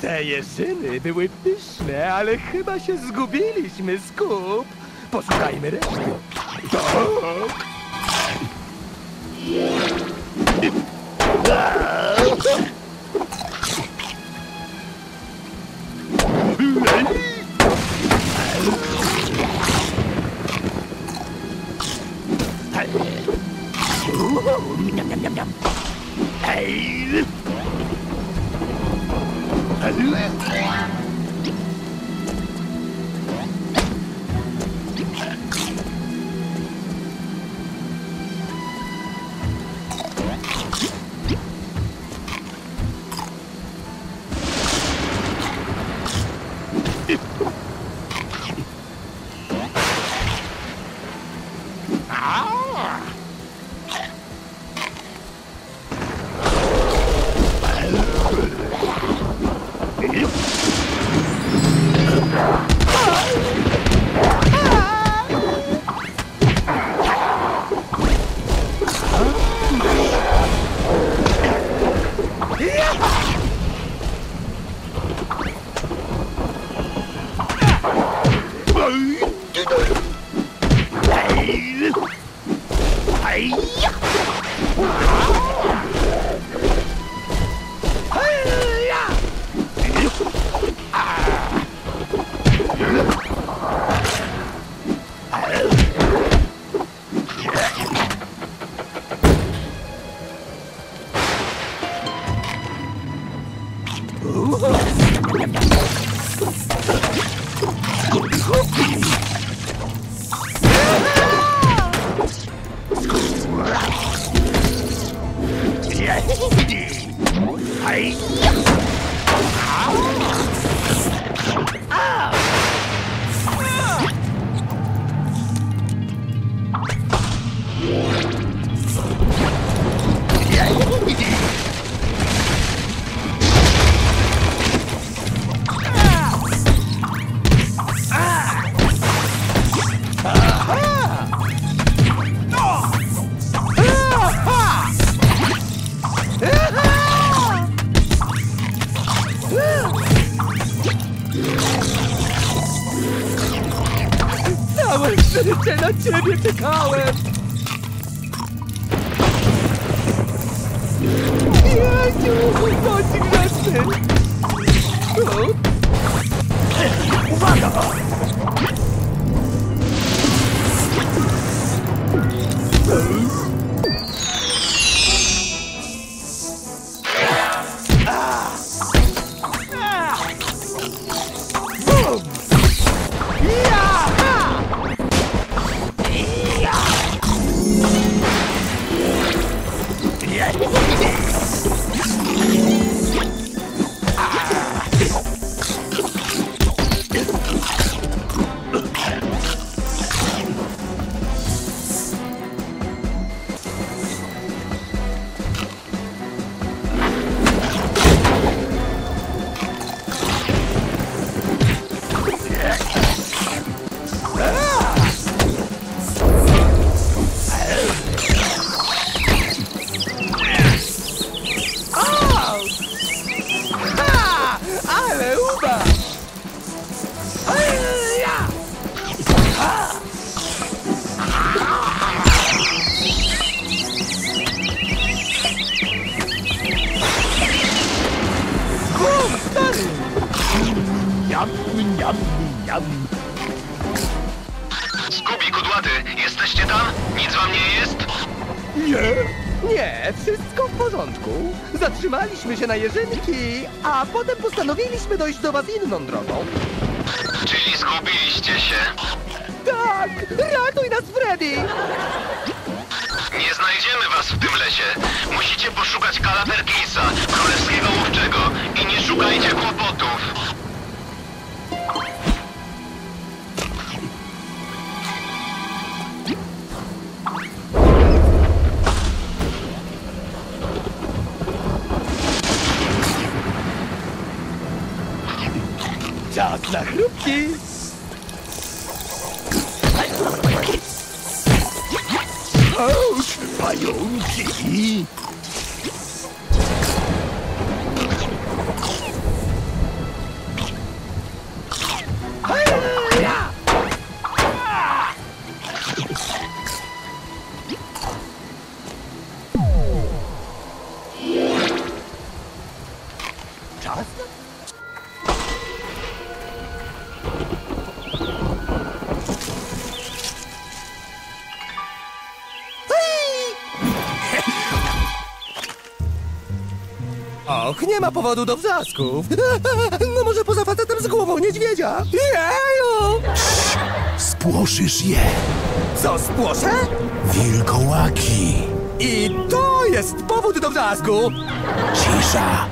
Te jeżyny były pyszne, ale chyba się zgubiliśmy, Skup. Poszukajmy reszty. Tak. attention to college. Yeah, you were not suggested! Oh? Run Zatrzymaliśmy się na Jerzynki, a potem postanowiliśmy dojść do was inną drogą. Czyli zgubiliście się. Tak! Ratuj nas, Freddy! Nie znajdziemy was w tym lesie. Musicie poszukać Kala na chrupki! Och, nie ma powodu do wrzasków. No może poza facetem z głową niedźwiedzia. Jeju! Spłoszysz je, Co, spłoszę? wilkołaki. I to jest powód do wrzasku. Cisza.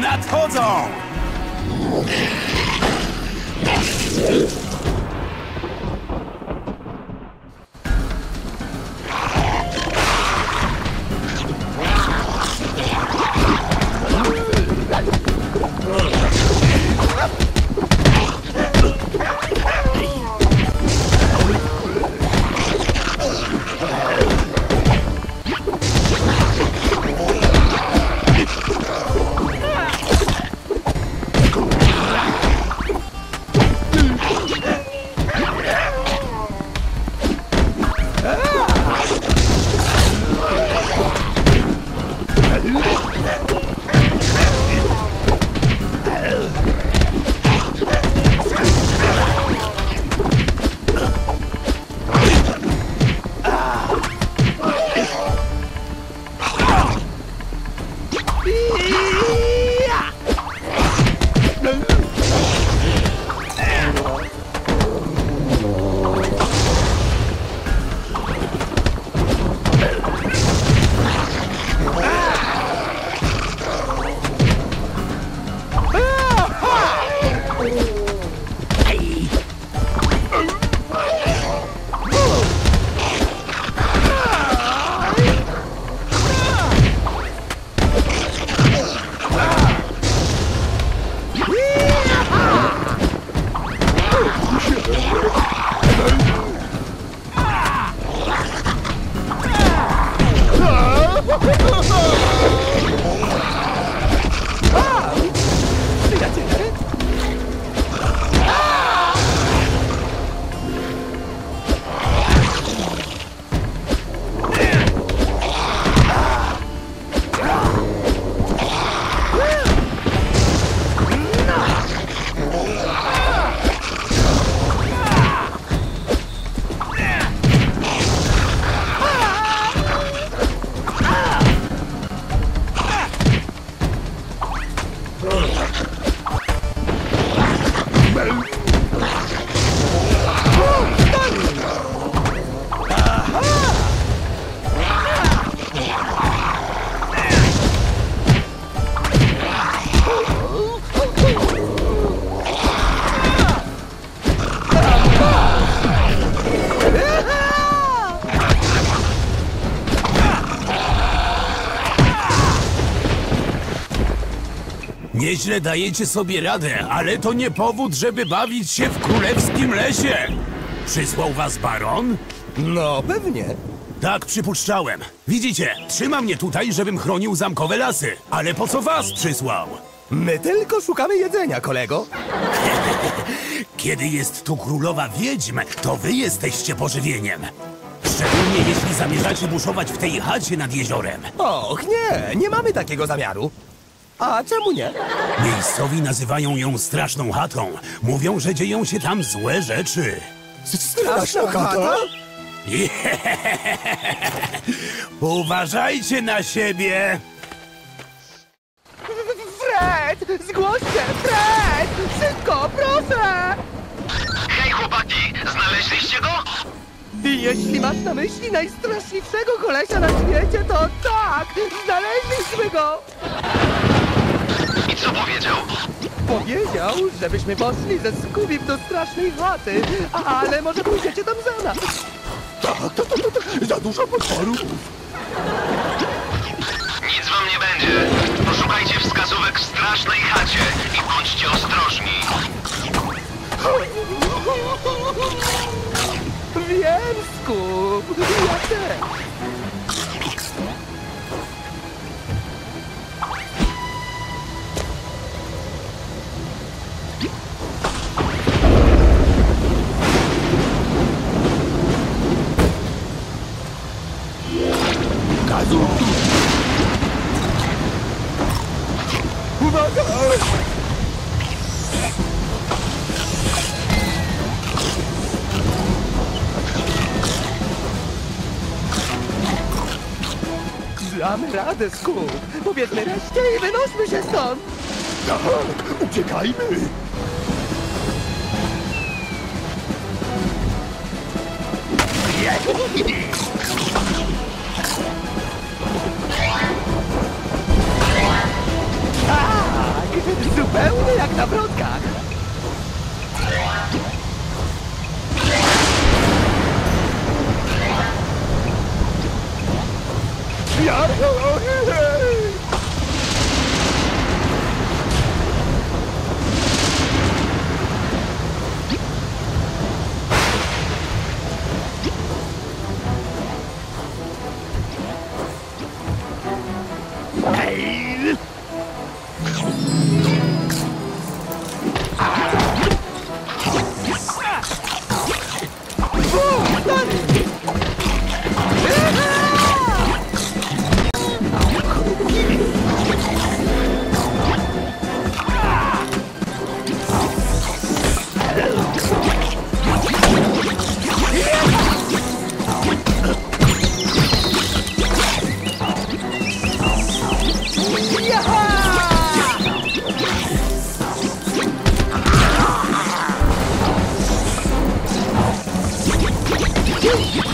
Nadchodzą! Nieźle dajecie sobie radę, ale to nie powód, żeby bawić się w królewskim lesie. Przysłał was baron? No, pewnie. Tak przypuszczałem. Widzicie, trzyma mnie tutaj, żebym chronił zamkowe lasy. Ale po co was przysłał? My tylko szukamy jedzenia, kolego. Kiedy jest tu królowa wiedźm, to wy jesteście pożywieniem. Szczególnie jeśli zamierzacie buszować w tej chacie nad jeziorem. Och, nie, nie mamy takiego zamiaru. A czemu nie? Miejscowi nazywają ją straszną chatą. Mówią, że dzieją się tam złe rzeczy. Straszna chata? Uważajcie na siebie! Fred! Zgłoś się! Fred! Szybko, proszę! Hej chłopaki, znaleźliście go? I jeśli masz na myśli najstraszliwszego kolesia na świecie, to tak! Znaleźliśmy go! I co powiedział? Powiedział, żebyśmy poszli ze Skubim do strasznej chaty, ale może pójdziecie tam za nas. Tak, tak, tak, tak, za dużo potworów. Nic wam nie będzie. Poszukajcie wskazówek w strasznej chacie i bądźcie ostrożni. Wiem, Skub, ja też. Damy radę, Skup. Powiedzmy reszcie i wynośmy się stąd. Tak, uciekajmy! Tak, zupełnie jak na wrotkach. Ja... Woo!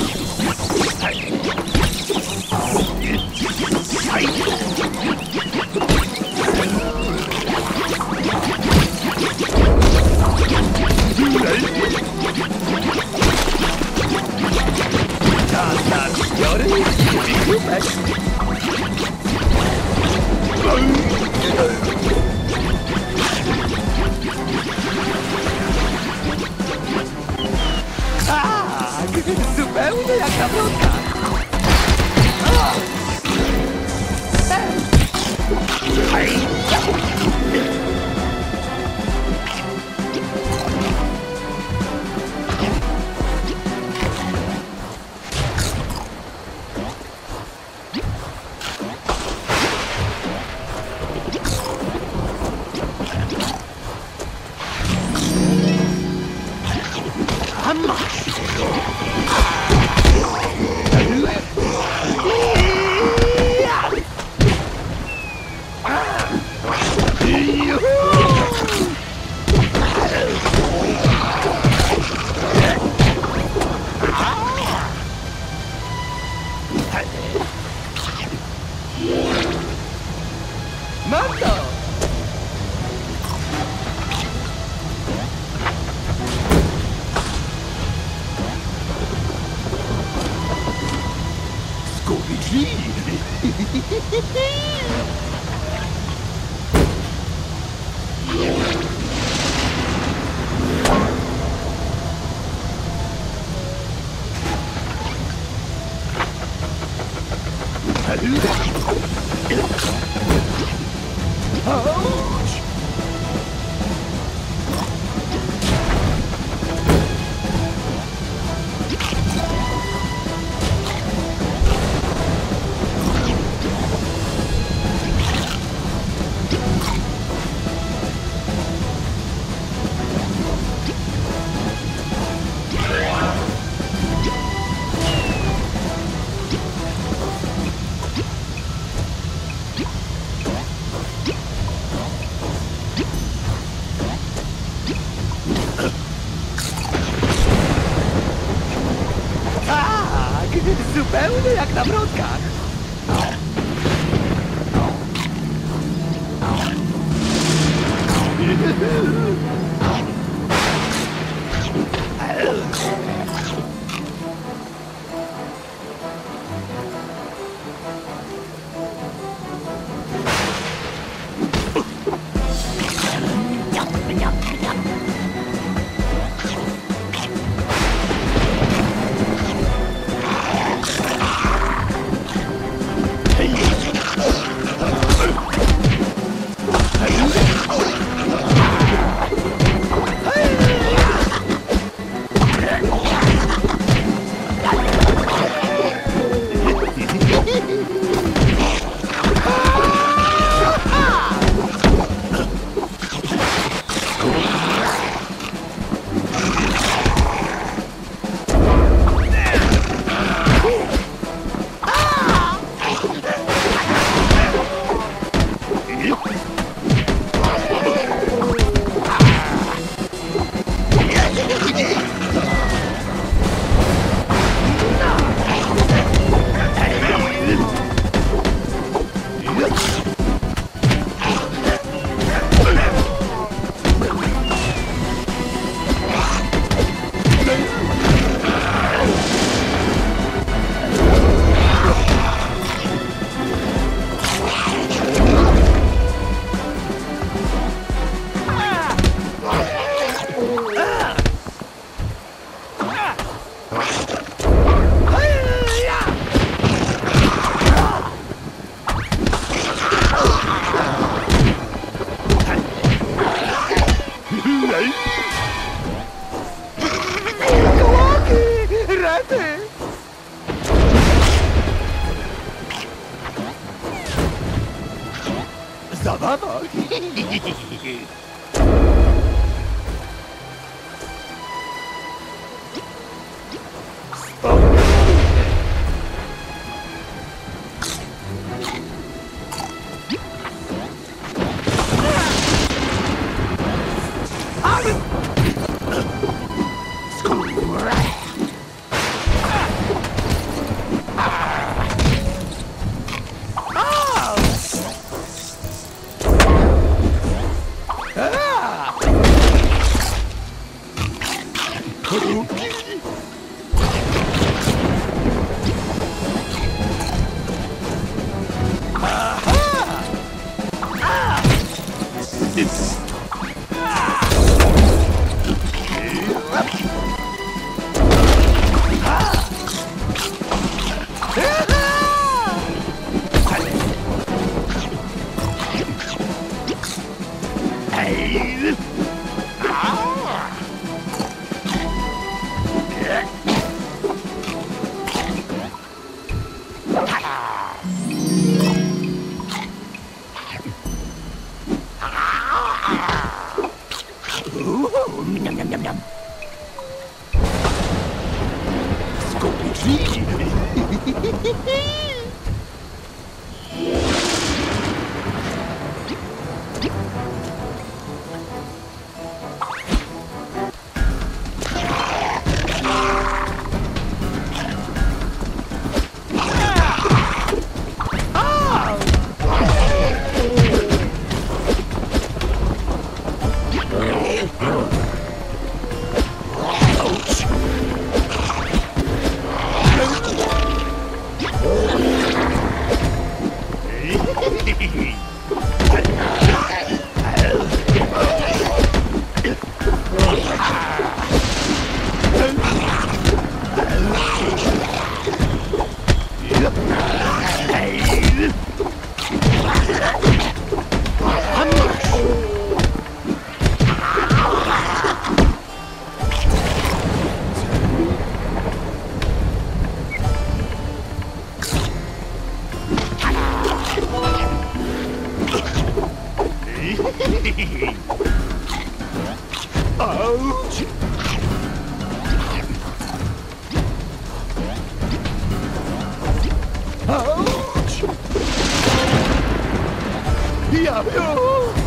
バババ ¡Jijiji! Ja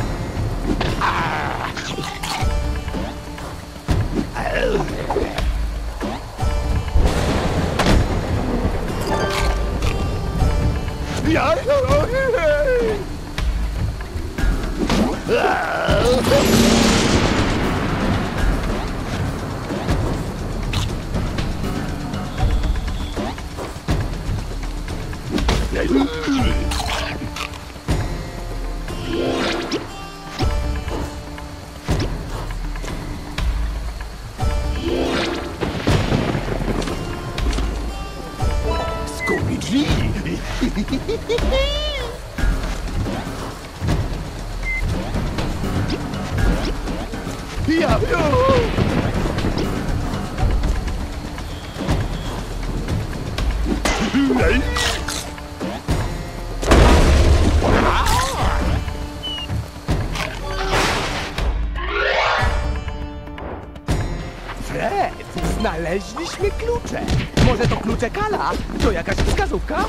Znaleźliśmy klucze. Może to klucze Kala? To jakaś wskazówka?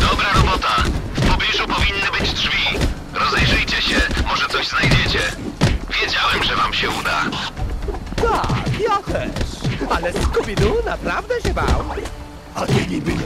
Dobra robota. W pobliżu powinny być drzwi. Rozejrzyjcie się, może coś znajdziecie. Wiedziałem, że wam się uda. Tak, ja też. Ale Scooby-Doo naprawdę się bał. A ty niby nie?